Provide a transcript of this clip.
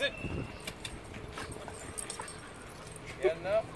Sit. Yeah, enough.